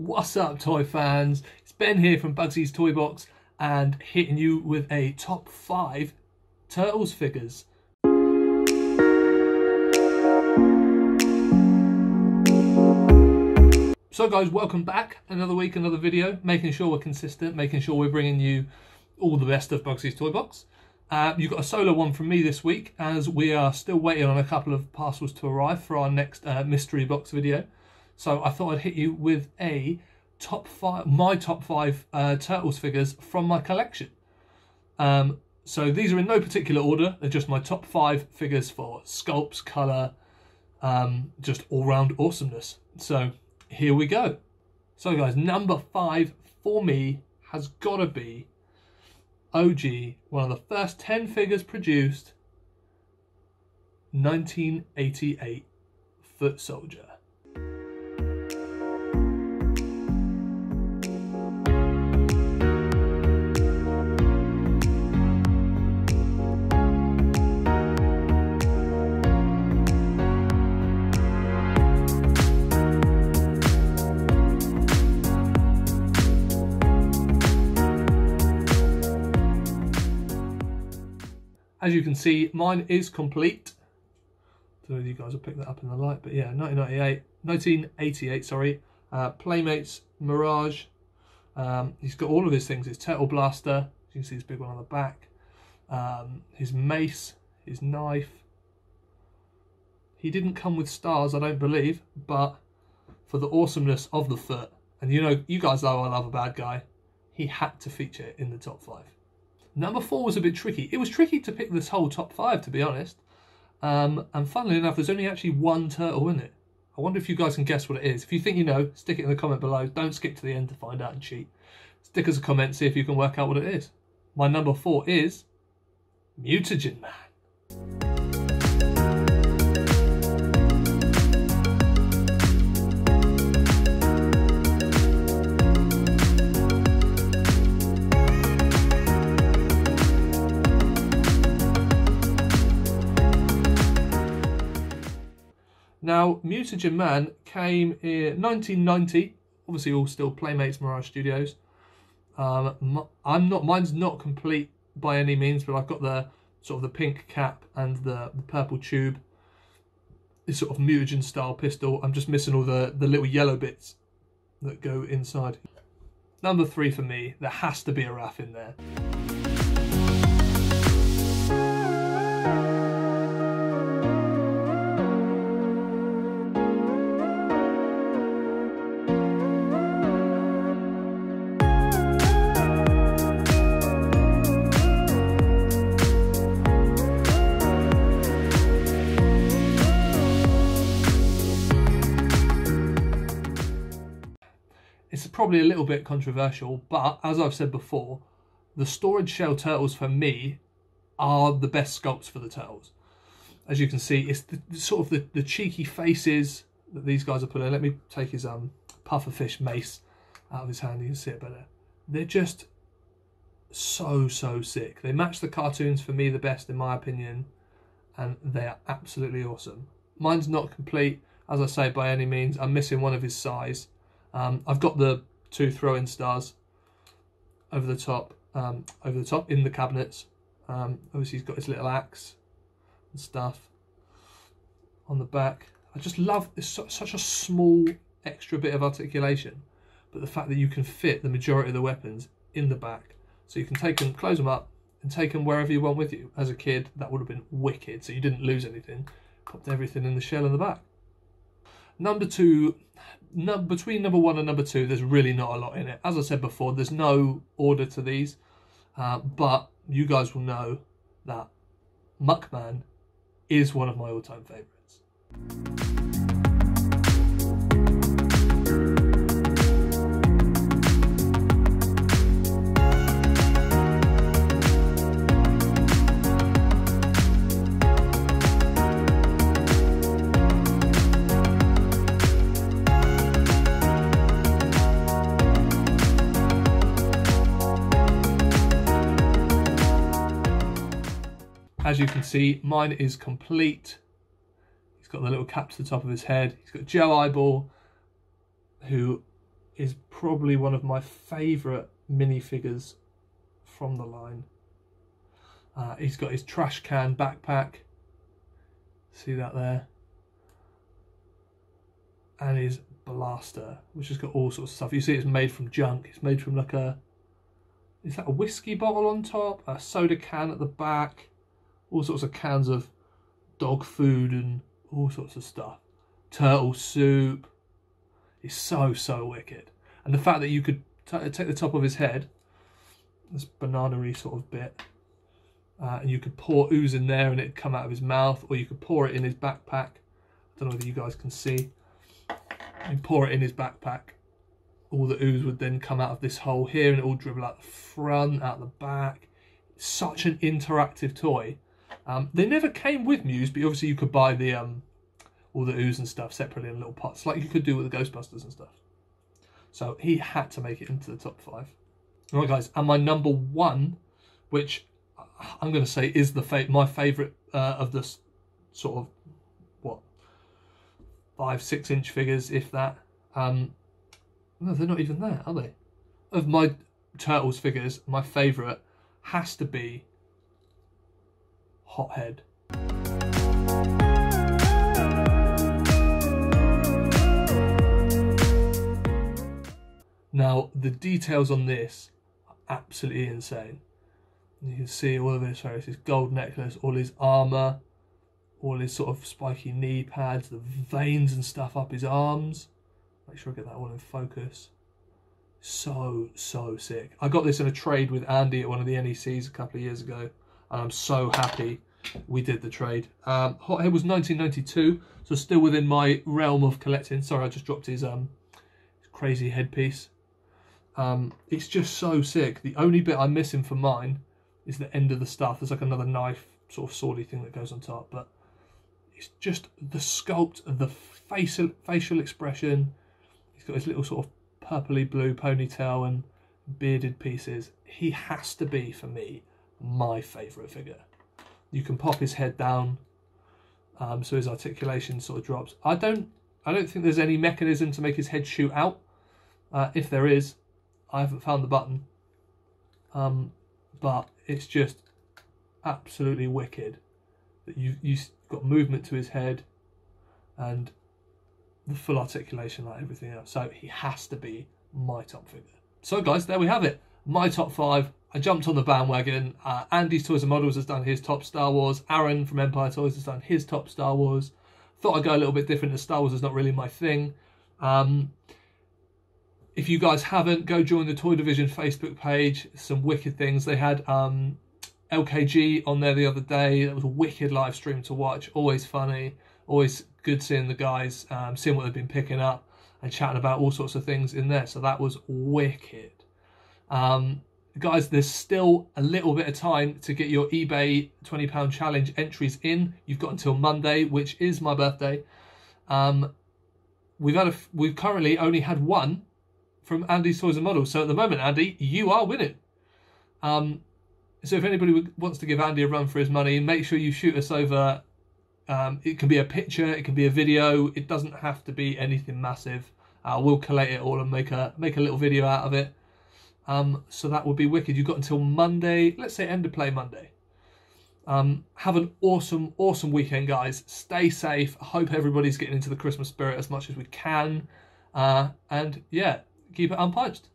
What's up, toy fans? It's Ben here from Bugsy's Toy Box and hitting you with a top five Turtles figures. So guys, welcome back. Another week, another video. Making sure we're consistent, making sure we're bringing you all the best of Bugsy's Toy Box. Uh, you've got a solo one from me this week as we are still waiting on a couple of parcels to arrive for our next uh, mystery box video. So I thought I'd hit you with a top five, my top five uh, Turtles figures from my collection. Um, so these are in no particular order. They're just my top five figures for sculpts, colour, um, just all-round awesomeness. So here we go. So guys, number five for me has got to be OG, one of the first 10 figures produced, 1988 Foot Soldier. As you can see, mine is complete. I don't know if you guys will pick that up in the light, but yeah, 1998, 1988, sorry. Uh, Playmates, Mirage. Um, he's got all of his things. His Turtle Blaster. You can see his big one on the back. Um, his mace, his knife. He didn't come with stars, I don't believe, but for the awesomeness of the foot, and you know, you guys know I love a bad guy, he had to feature in the top five. Number four was a bit tricky. It was tricky to pick this whole top five, to be honest. Um, and funnily enough, there's only actually one turtle in it. I wonder if you guys can guess what it is. If you think you know, stick it in the comment below. Don't skip to the end to find out and cheat. Stick us a comment, see if you can work out what it is. My number four is Mutagen Man. Mutagen Man came in 1990, obviously all still Playmates Mirage Studios. Um, I'm not, mine's not complete by any means, but I've got the sort of the pink cap and the, the purple tube. This sort of mutagen style pistol. I'm just missing all the, the little yellow bits that go inside. Number three for me, there has to be a Raph in there. Probably a little bit controversial, but as I've said before, the storage shell turtles for me are the best sculpts for the turtles. As you can see, it's the, sort of the, the cheeky faces that these guys are putting. Let me take his um pufferfish mace out of his hand. You can see it better. They're just so so sick. They match the cartoons for me the best in my opinion, and they are absolutely awesome. Mine's not complete, as I say by any means. I'm missing one of his sais. Um, I've got the two throw-in stars over the top, um, over the top in the cabinets. Um, obviously, he's got his little axe and stuff on the back. I just love it's su such a small extra bit of articulation, but the fact that you can fit the majority of the weapons in the back, so you can take them, close them up, and take them wherever you want with you. As a kid, that would have been wicked. So you didn't lose anything, popped everything in the shell in the back. Number two, no, between number one and number two, there's really not a lot in it. As I said before, there's no order to these, uh, but you guys will know that Muckman is one of my all-time favourites. As you can see, mine is complete. He's got the little cap to the top of his head. He's got Joe Eyeball, who is probably one of my favourite minifigures from the line. Uh, he's got his trash can backpack. See that there? And his blaster, which has got all sorts of stuff. You see it's made from junk. It's made from like a... Is that a whiskey bottle on top? A soda can at the back? All sorts of cans of dog food and all sorts of stuff. Turtle soup. It's so, so wicked. And the fact that you could take the top of his head, this banana sort of bit, uh, and you could pour ooze in there and it'd come out of his mouth, or you could pour it in his backpack. I don't know whether you guys can see. You pour it in his backpack. All the ooze would then come out of this hole here and it all dribble out the front, out the back. Such an interactive toy. Um, they never came with Muse, but obviously you could buy the um, all the ooze and stuff separately in little pots, like you could do with the Ghostbusters and stuff. So he had to make it into the top five. All right, guys, and my number one, which I'm going to say is the fa my favourite uh, of the sort of what five six inch figures, if that. Um, no, they're not even there, are they? Of my turtles figures, my favourite has to be Hothead. Now, the details on this are absolutely insane. You can see all of his, sorry, his gold necklace, all his armour, all his sort of spiky knee pads, the veins and stuff up his arms. Make sure I get that all in focus. So, so sick. I got this in a trade with Andy at one of the NECs a couple of years ago, I'm so happy we did the trade. Um, Hothead was 1992, so still within my realm of collecting. Sorry, I just dropped his um crazy headpiece. Um, it's just so sick. The only bit I'm missing for mine is the end of the stuff. There's like another knife sort of swordy thing that goes on top, but it's just the sculpt, of the facial facial expression. He's got his little sort of purpley blue ponytail and bearded pieces. He has to be for me my favourite figure. You can pop his head down, um, so his articulation sort of drops. I don't, I don't think there's any mechanism to make his head shoot out. Uh, if there is, I haven't found the button. Um, but it's just absolutely wicked that you you've got movement to his head and the full articulation like everything else. So he has to be my top figure. So guys, there we have it. My top five. I jumped on the bandwagon. Uh, Andy's Toys and Models has done his top Star Wars. Aaron from Empire Toys has done his top Star Wars. Thought I'd go a little bit different as Star Wars is not really my thing. Um, if you guys haven't, go join the Toy Division Facebook page. Some wicked things. They had um, LKG on there the other day. It was a wicked live stream to watch. Always funny. Always good seeing the guys, um, seeing what they've been picking up and chatting about all sorts of things in there. So that was wicked. Um, guys, there's still a little bit of time to get your eBay £20 challenge entries in. You've got until Monday, which is my birthday. Um, we've had a, we've currently only had one from Andy's Toys and Models. So at the moment, Andy, you are winning. Um, so if anybody wants to give Andy a run for his money, make sure you shoot us over. Um, it can be a picture, it can be a video. It doesn't have to be anything massive. Uh, we'll collate it all and make a make a little video out of it. Um, so that would be wicked. You've got until Monday. Let's say end of play Monday. Um, have an awesome, awesome weekend, guys. Stay safe. I hope everybody's getting into the Christmas spirit as much as we can. Uh, and yeah, keep it unpunched.